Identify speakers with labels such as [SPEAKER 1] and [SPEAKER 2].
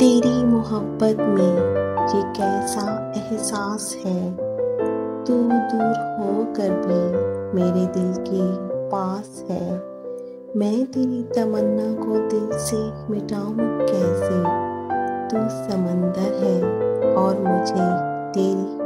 [SPEAKER 1] तेरी मोहब्बत में ये कैसा एहसास है? तू दूर हो कर भी मेरे दिल के पास है। मैं तेरी तमन्ना को दिल से मिटाऊं कैसे? तू समंदर है और मुझे तेरी